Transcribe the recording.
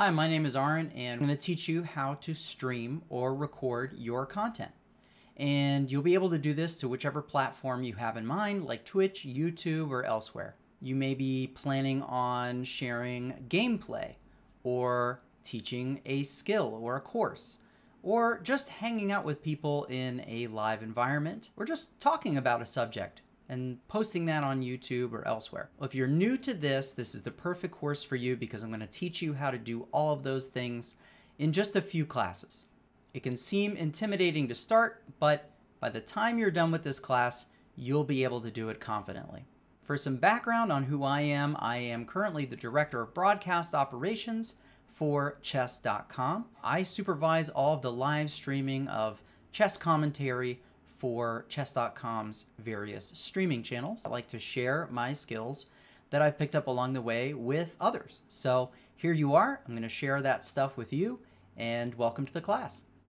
Hi, my name is Aran, and I'm going to teach you how to stream or record your content. And you'll be able to do this to whichever platform you have in mind, like Twitch, YouTube, or elsewhere. You may be planning on sharing gameplay, or teaching a skill or a course, or just hanging out with people in a live environment, or just talking about a subject and posting that on YouTube or elsewhere. Well, if you're new to this, this is the perfect course for you because I'm going to teach you how to do all of those things in just a few classes. It can seem intimidating to start, but by the time you're done with this class, you'll be able to do it confidently. For some background on who I am, I am currently the Director of Broadcast Operations for chess.com. I supervise all of the live streaming of chess commentary for chess.com's various streaming channels. I like to share my skills that I've picked up along the way with others. So here you are. I'm going to share that stuff with you and welcome to the class.